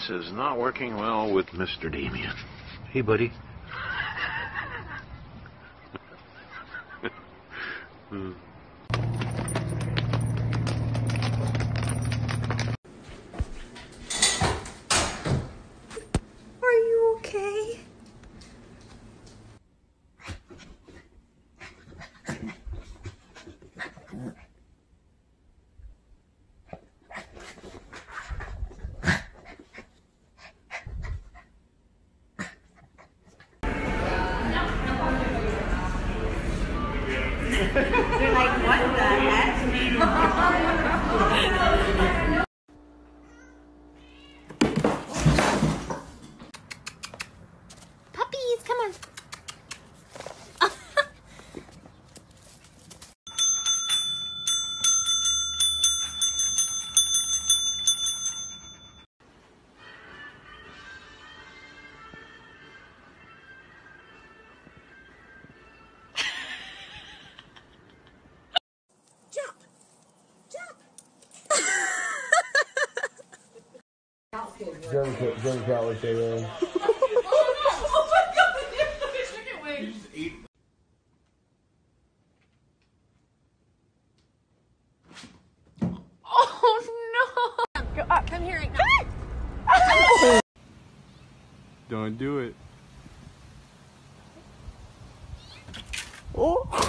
This is not working well with Mr. Damien. Hey, buddy. Hmm. Are you okay? They're like, what the heck? German, German cat would say that. Oh no! Go up, come here right now. Don't do it. Ahora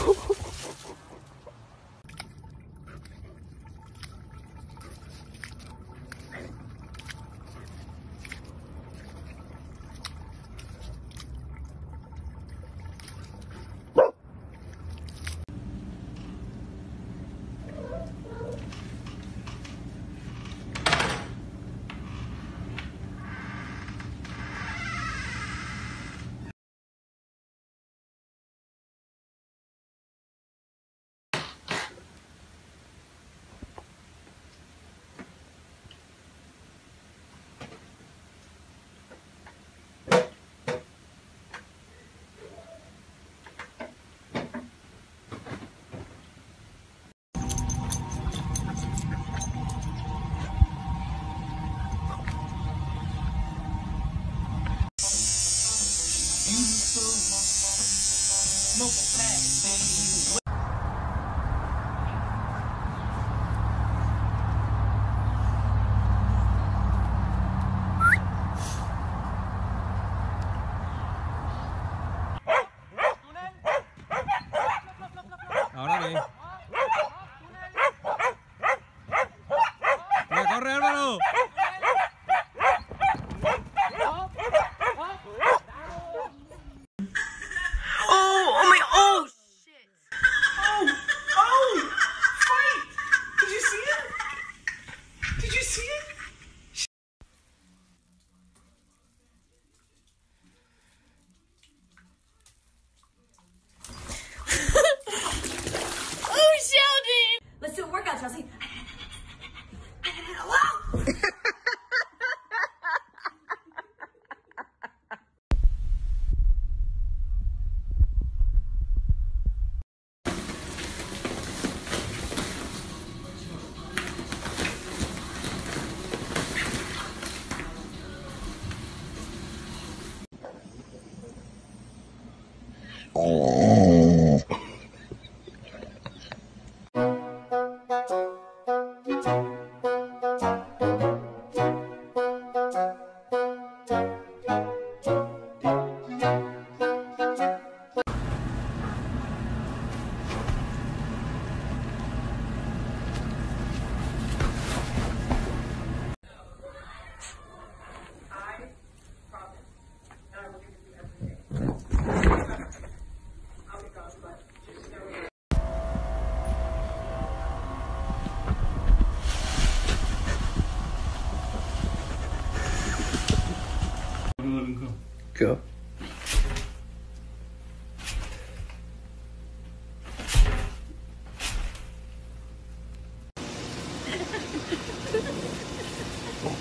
Oh.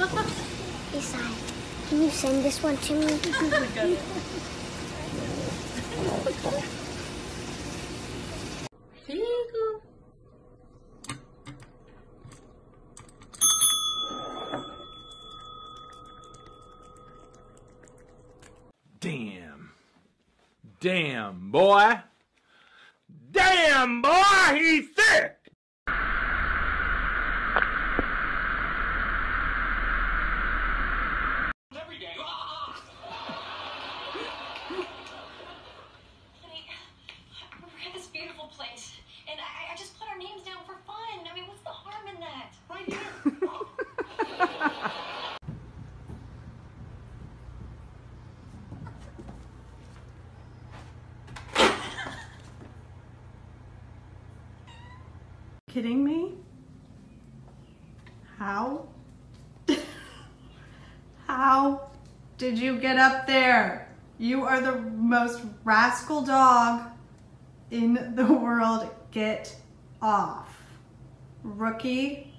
Isai, can you send this one to me? You. Damn. Damn, boy. Damn, boy, he's sick. Kidding me? How? How did you get up there? You are the most rascal dog in the world. Get off. Rookie.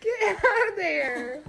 Get out of there.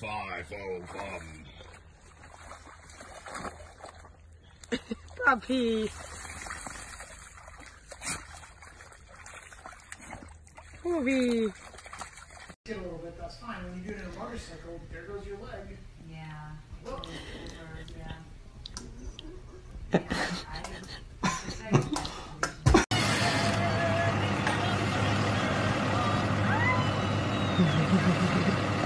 Fee, fi, oh, fo, fum. Puppy. Puppy. Get a little bit, that's fine. When you do it in a motorcycle, there goes your leg. Yeah. Whoa. Yeah. Yeah, I, I, Oh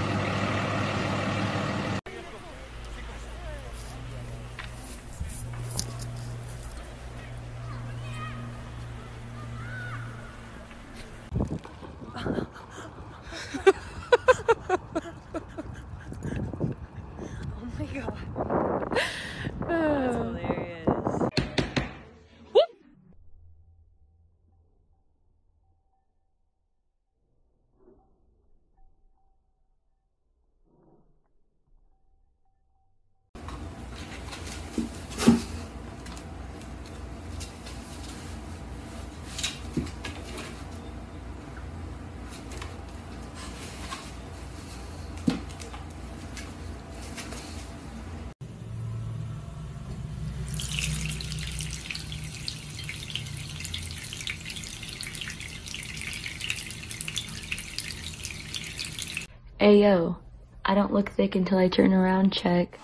Ayo, I don't look thick until I turn around check.